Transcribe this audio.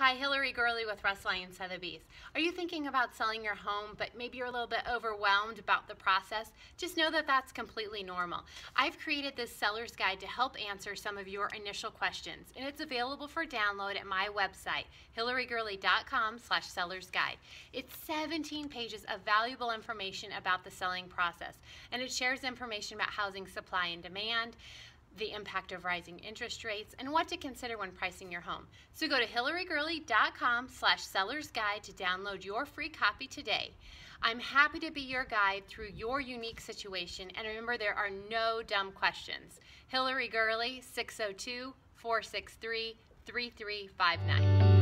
Hi, Hillary Gurley with Russ Lyon Sotheby's. Are you thinking about selling your home, but maybe you're a little bit overwhelmed about the process? Just know that that's completely normal. I've created this seller's guide to help answer some of your initial questions, and it's available for download at my website, hillarygurley.com slash seller's guide. It's 17 pages of valuable information about the selling process, and it shares information about housing supply and demand, the impact of rising interest rates, and what to consider when pricing your home. So go to hillarygurley.com slash seller's guide to download your free copy today. I'm happy to be your guide through your unique situation, and remember there are no dumb questions. Hillary Gurley, 602 463 3359.